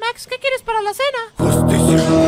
Max, ¿qué quieres para la cena? Justicia.